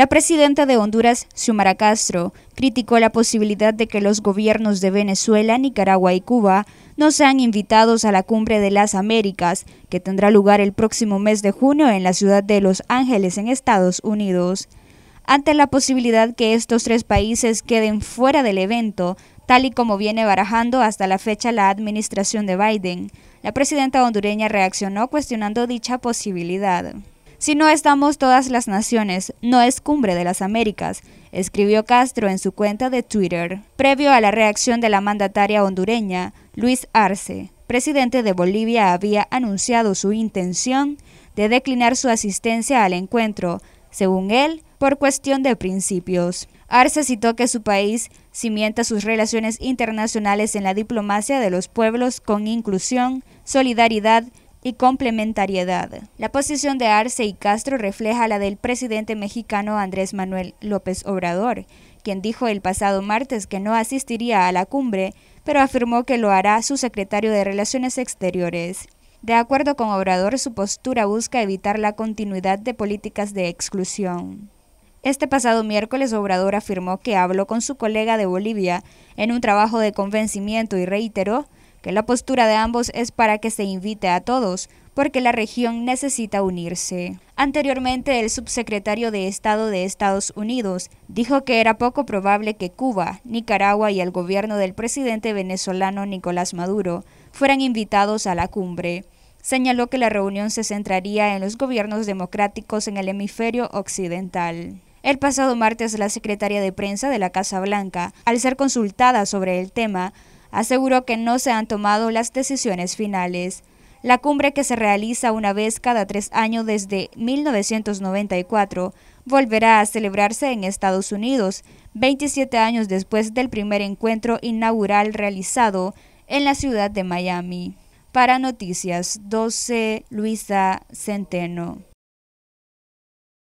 La presidenta de Honduras, Xiomara Castro, criticó la posibilidad de que los gobiernos de Venezuela, Nicaragua y Cuba no sean invitados a la Cumbre de las Américas, que tendrá lugar el próximo mes de junio en la ciudad de Los Ángeles, en Estados Unidos. Ante la posibilidad que estos tres países queden fuera del evento, tal y como viene barajando hasta la fecha la administración de Biden, la presidenta hondureña reaccionó cuestionando dicha posibilidad. Si no estamos todas las naciones, no es cumbre de las Américas, escribió Castro en su cuenta de Twitter. Previo a la reacción de la mandataria hondureña, Luis Arce, presidente de Bolivia, había anunciado su intención de declinar su asistencia al encuentro, según él, por cuestión de principios. Arce citó que su país cimienta sus relaciones internacionales en la diplomacia de los pueblos con inclusión, solidaridad y complementariedad. La posición de Arce y Castro refleja la del presidente mexicano Andrés Manuel López Obrador, quien dijo el pasado martes que no asistiría a la cumbre, pero afirmó que lo hará su secretario de Relaciones Exteriores. De acuerdo con Obrador, su postura busca evitar la continuidad de políticas de exclusión. Este pasado miércoles Obrador afirmó que habló con su colega de Bolivia en un trabajo de convencimiento y reiteró que la postura de ambos es para que se invite a todos, porque la región necesita unirse. Anteriormente, el subsecretario de Estado de Estados Unidos dijo que era poco probable que Cuba, Nicaragua y el gobierno del presidente venezolano Nicolás Maduro fueran invitados a la cumbre. Señaló que la reunión se centraría en los gobiernos democráticos en el hemisferio occidental. El pasado martes, la secretaria de prensa de la Casa Blanca, al ser consultada sobre el tema, aseguró que no se han tomado las decisiones finales. La cumbre que se realiza una vez cada tres años desde 1994 volverá a celebrarse en Estados Unidos, 27 años después del primer encuentro inaugural realizado en la ciudad de Miami. Para Noticias 12, Luisa Centeno.